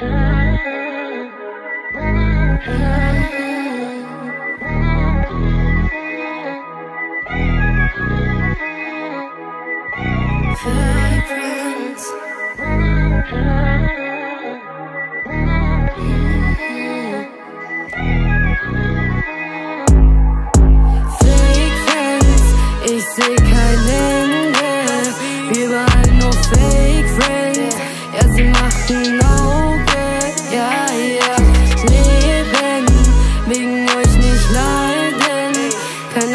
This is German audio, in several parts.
ich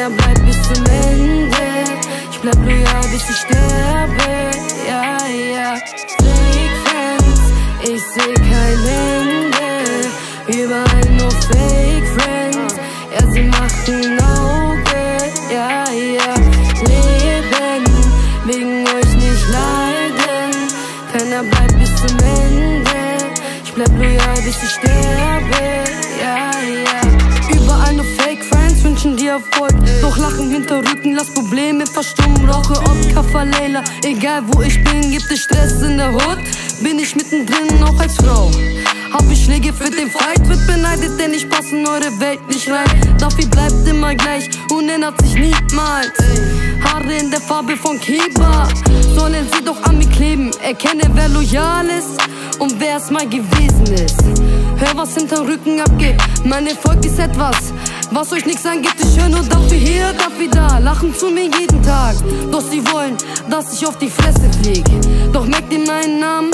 Keiner bleibt bis zum Ende. Ich bleib loyal, bis ich sterbe, ja, ja. Fake Friends, ich seh kein Ende. Überall nur Fake Friends, ja, sie machen Auge, ja, ja. Leben, wegen euch nicht leiden. Keiner bleibt bis zum Ende. Ich bleib loyal, bis ich sterbe, ja, ja. Überall nur Fake Friends wünschen dir Erfolg. Doch lachen hinter Rücken, lass Probleme verstummen. Rauche oft Kaffalela, egal wo ich bin, gibt es Stress in der Hut. Bin ich mittendrin, auch als Frau. Hab ich Schläge für den Fight, wird beneidet, denn ich passe in eure Welt nicht rein. Dafür bleibt immer gleich und ändert sich niemals. Haare in der Farbe von Kiba, sollen sie doch an mir kleben. Erkenne, wer loyal ist und wer es mal gewesen ist. Hör, was hinterm Rücken abgeht. Mein Erfolg ist etwas, was euch nichts angeht. Ich höre nur dafür hier, dafür da. Lachen zu mir jeden Tag. Doch sie wollen, dass ich auf die Fresse flieg. Doch merkt ihr meinen Namen?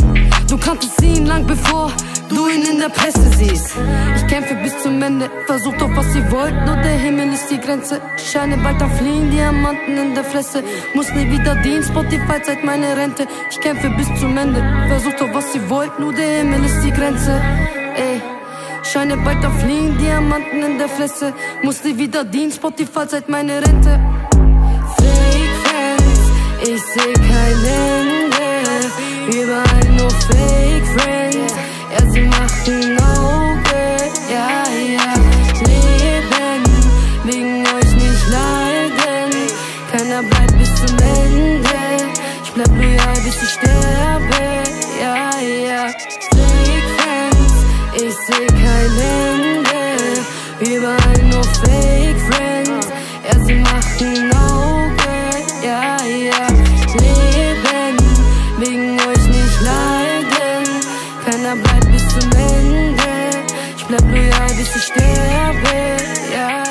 Du kanntest ihn lang bevor du ihn in der Presse siehst. Ich kämpfe bis zum Ende, versucht doch was ihr wollt, nur der Himmel ist die Grenze. Scheine bald dann fliegen Diamanten in der Fresse. Muss nie wieder dienen, Spotify seit meine Rente. Ich kämpfe bis zum Ende, versucht doch was ihr wollt, nur der Himmel ist die Grenze. Ey. Scheine bald fliegen Diamanten in der Fresse. Muss nie wieder dienen, Spotify seit meine Rente. Fake Friends, ich seh kein Ende. Überall nur Fake Friends. Ja, sie machen Auge, ja, ja. Leben, wegen euch nicht leiden. Keiner bleibt bis zum Ende. Ich bleib loyal, bis ich sterbe, Keiner bleibt bis zum Ende. Ich bleib loyal, bis ich sterbe, ja.